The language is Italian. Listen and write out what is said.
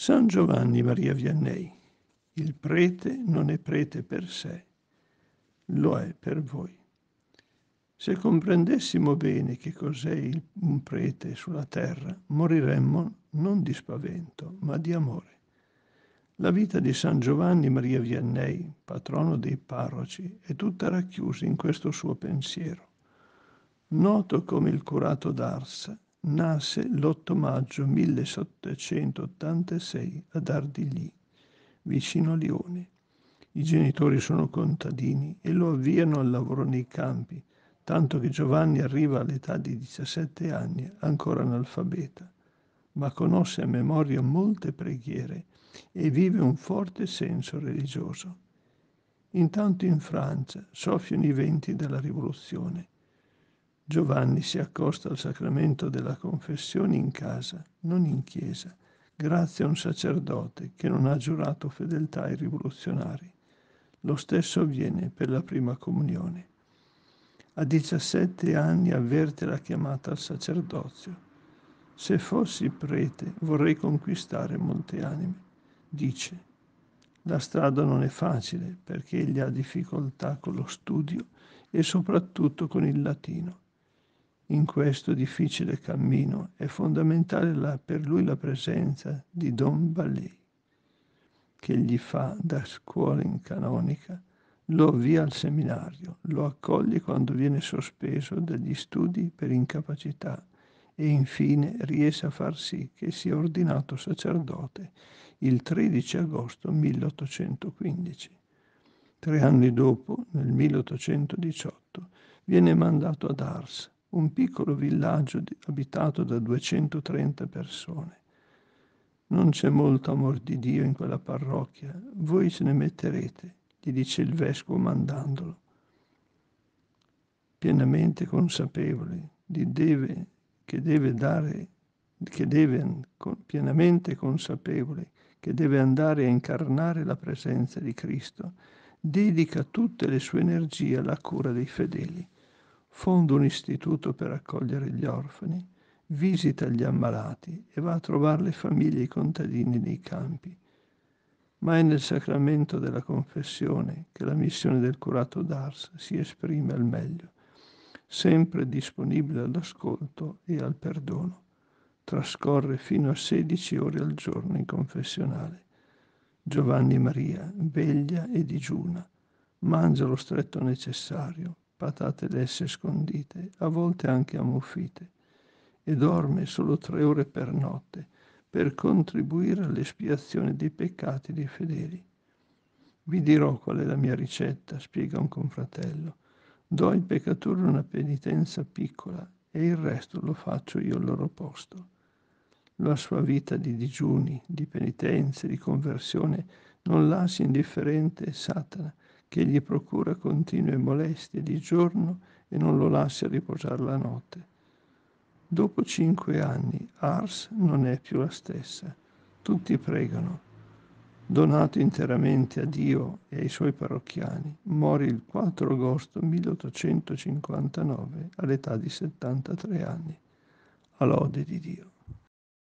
San Giovanni Maria Vianney. Il prete non è prete per sé, lo è per voi. Se comprendessimo bene che cos'è un prete sulla terra, moriremmo non di spavento, ma di amore. La vita di San Giovanni Maria Vianney, patrono dei parroci, è tutta racchiusa in questo suo pensiero. Noto come il curato d'Ars, nase l'8 maggio 1786 ad Ardigli, vicino a Lione. I genitori sono contadini e lo avviano al lavoro nei campi, tanto che Giovanni arriva all'età di 17 anni ancora analfabeta, ma conosce a memoria molte preghiere e vive un forte senso religioso. Intanto in Francia soffiano i venti della rivoluzione. Giovanni si accosta al sacramento della confessione in casa, non in chiesa, grazie a un sacerdote che non ha giurato fedeltà ai rivoluzionari. Lo stesso avviene per la prima comunione. A 17 anni avverte la chiamata al sacerdozio. Se fossi prete vorrei conquistare molte anime dice la strada non è facile perché egli ha difficoltà con lo studio e soprattutto con il latino. In questo difficile cammino è fondamentale la, per lui la presenza di Don Ballei, che gli fa da scuola in canonica, lo avvia al seminario, lo accoglie quando viene sospeso dagli studi per incapacità e infine riesce a far sì che sia ordinato sacerdote il 13 agosto 1815. Tre anni dopo, nel 1818, viene mandato ad Ars, un piccolo villaggio abitato da 230 persone. Non c'è molto amor di Dio in quella parrocchia, voi ce ne metterete, gli dice il vescovo mandandolo. Pienamente consapevole deve, che deve dare, che deve, pienamente consapevole che deve andare a incarnare la presenza di Cristo, dedica tutte le sue energie alla cura dei fedeli, fonda un istituto per accogliere gli orfani, visita gli ammalati e va a trovare le famiglie e i contadini nei campi. Ma è nel sacramento della confessione che la missione del curato d'Ars si esprime al meglio, sempre disponibile all'ascolto e al perdono trascorre fino a 16 ore al giorno in confessionale. Giovanni Maria veglia e digiuna, mangia lo stretto necessario, patate lesse scondite, a volte anche ammuffite, e dorme solo tre ore per notte per contribuire all'espiazione dei peccati dei fedeli. Vi dirò qual è la mia ricetta, spiega un confratello. Do ai peccatori una penitenza piccola e il resto lo faccio io al loro posto. La sua vita di digiuni, di penitenze, di conversione non lascia indifferente Satana, che gli procura continue molestie di giorno e non lo lascia riposare la notte. Dopo cinque anni Ars non è più la stessa. Tutti pregano. Donato interamente a Dio e ai suoi parrocchiani, morì il 4 agosto 1859 all'età di 73 anni. A lode di Dio.